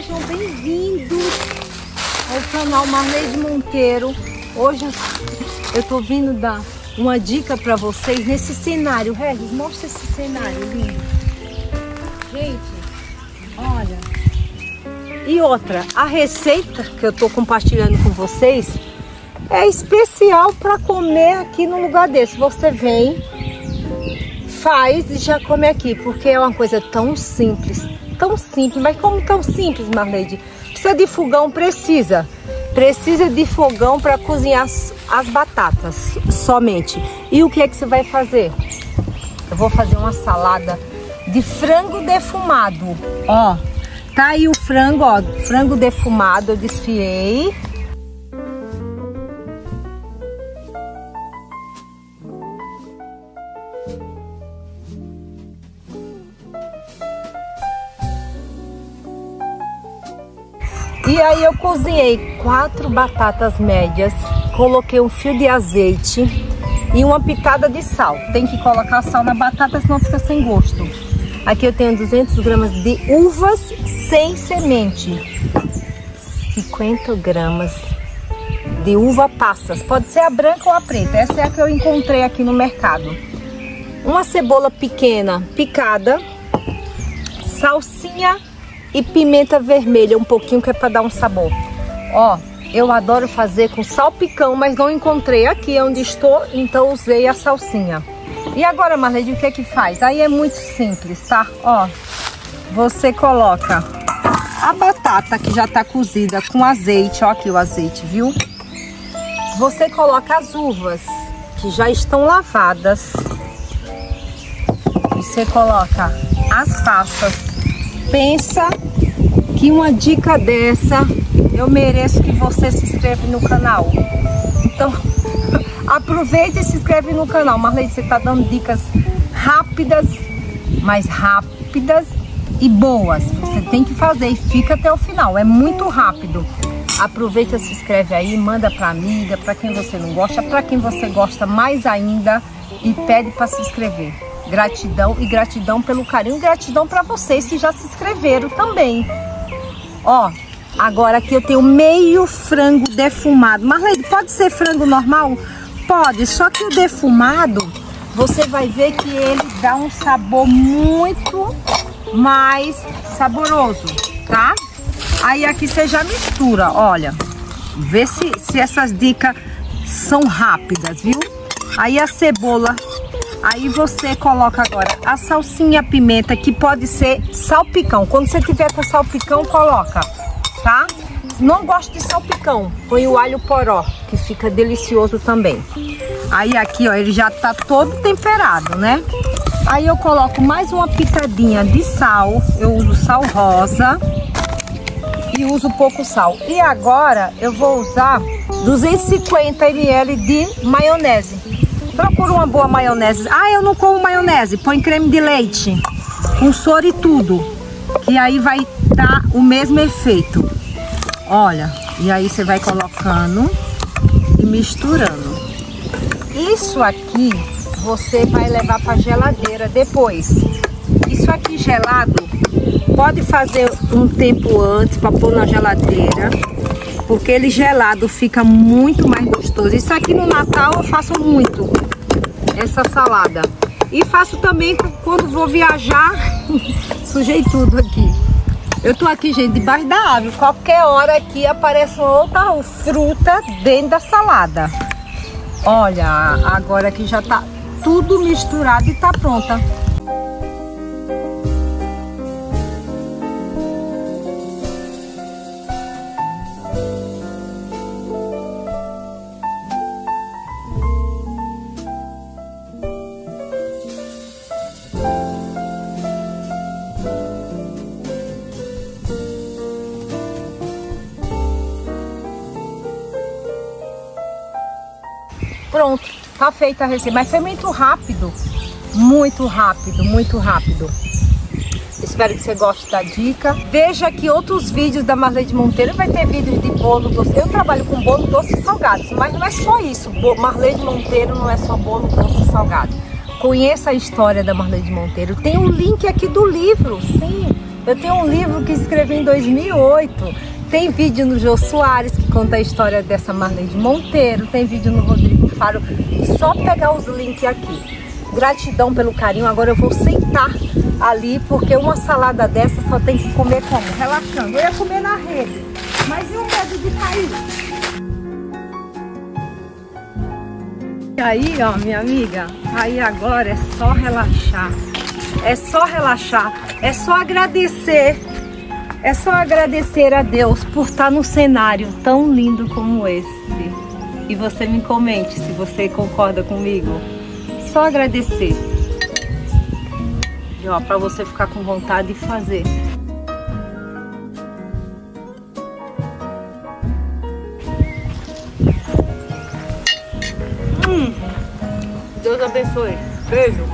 Sejam bem-vindos ao canal Marlene Monteiro. Hoje eu tô vindo dar uma dica para vocês nesse cenário. Regis, mostra esse cenário lindo. Gente, olha. E outra, a receita que eu tô compartilhando com vocês é especial para comer aqui no lugar desse. Você vem, faz e já come aqui, porque é uma coisa tão simples, tão simples. Mas como tão simples, Marleide? Precisa de fogão? Precisa. Precisa de fogão para cozinhar as, as batatas, somente. E o que é que você vai fazer? Eu vou fazer uma salada de frango defumado, ó. Tá aí o frango, ó, frango defumado, eu desfiei. E aí eu cozinhei quatro batatas médias, coloquei um fio de azeite e uma pitada de sal. Tem que colocar sal na batata, senão fica sem gosto. Aqui eu tenho 200 gramas de uvas sem semente. 50 gramas de uva passas. Pode ser a branca ou a preta. Essa é a que eu encontrei aqui no mercado. Uma cebola pequena picada. Salsinha e pimenta vermelha, um pouquinho que é para dar um sabor. Ó, eu adoro fazer com salpicão, mas não encontrei aqui onde estou, então usei a salsinha. E agora, Marlene, o que é que faz? Aí é muito simples, tá? Ó, você coloca a batata que já tá cozida com azeite, ó aqui o azeite, viu? Você coloca as uvas que já estão lavadas. Você coloca as passas pensa que uma dica dessa eu mereço que você se inscreva no canal. Então, aproveita e se inscreve no canal. Marlene, você está dando dicas rápidas, mais rápidas e boas. Você tem que fazer e fica até o final. É muito rápido. Aproveita, se inscreve aí, manda para amiga, para quem você não gosta, para quem você gosta mais ainda e pede para se inscrever. Gratidão e gratidão pelo carinho, gratidão para vocês que já se inscreveram também. Ó, agora aqui eu tenho meio frango defumado. Marlene, pode ser frango normal? Pode, só que o defumado, você vai ver que ele dá um sabor muito mais saboroso, tá? Aí aqui você já mistura, olha. Vê se, se essas dicas são rápidas, viu? Aí a cebola Aí você coloca agora a salsinha, pimenta, que pode ser salpicão. Quando você tiver com salpicão, coloca, tá? Não gosto de salpicão, põe o alho poró, que fica delicioso também. Aí aqui, ó, ele já tá todo temperado, né? Aí eu coloco mais uma pitadinha de sal, eu uso sal rosa e uso pouco sal. E agora eu vou usar 250 ml de maionese. Procura uma boa maionese. Ah, eu não como maionese. Põe creme de leite. Com soro e tudo. Que aí vai dar o mesmo efeito. Olha. E aí você vai colocando e misturando. Isso aqui você vai levar para geladeira depois. Isso aqui gelado pode fazer um tempo antes para pôr na geladeira porque ele gelado fica muito mais gostoso. Isso aqui no Natal eu faço muito, essa salada. E faço também quando vou viajar, sujei tudo aqui. Eu tô aqui, gente, debaixo da árvore. Qualquer hora aqui aparece outra fruta dentro da salada. Olha, agora que já tá tudo misturado e tá pronta. Pronto, tá feita a receita. Mas foi muito rápido. Muito rápido, muito rápido. Espero que você goste da dica. Veja aqui outros vídeos da Marlene Monteiro. Vai ter vídeos de bolo doce. Eu trabalho com bolo doce e salgados, mas não é só isso. Marlene Monteiro não é só bolo doce e salgado. Conheça a história da Marlene Monteiro. Tem um link aqui do livro, sim. Eu tenho um livro que escrevi em 2008. Tem vídeo no Jô Soares, que conta a história dessa Marlene Monteiro. Tem vídeo no Rodrigo Faro. Só pegar os links aqui. Gratidão pelo carinho. Agora eu vou sentar ali, porque uma salada dessa só tem que comer como? Relaxando. Eu ia comer na rede, mas e o medo de cair? Aí, ó, minha amiga, aí agora é só relaxar. É só relaxar, é só agradecer. É só agradecer a Deus por estar no cenário tão lindo como esse. E você me comente se você concorda comigo. Só agradecer. E ó, para você ficar com vontade de fazer. Hum. Deus abençoe. Beijo.